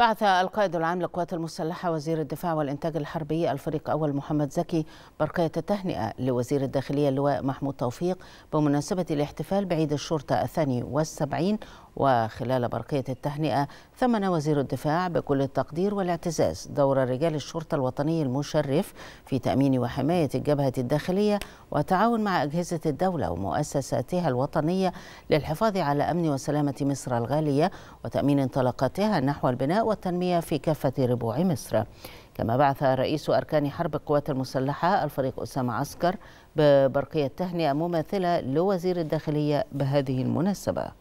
بعث القائد العام للقوات المسلحة وزير الدفاع والإنتاج الحربي الفريق أول محمد زكي برقية التهنئة لوزير الداخلية اللواء محمود توفيق بمناسبة الاحتفال بعيد الشرطة الثاني والسبعين وخلال برقية التهنئة ثمن وزير الدفاع بكل التقدير والاعتزاز دور رجال الشرطة الوطني المشرف في تأمين وحماية الجبهة الداخلية وتعاون مع أجهزة الدولة ومؤسساتها الوطنية للحفاظ على أمن وسلامة مصر الغالية وتأمين انطلاقاتها نحو البناء والتنمية في كافة ربوع مصر. كما بعث رئيس أركان حرب القوات المسلحة الفريق أسامة عسكر ببرقية تهنئة مماثلة لوزير الداخلية بهذه المناسبة.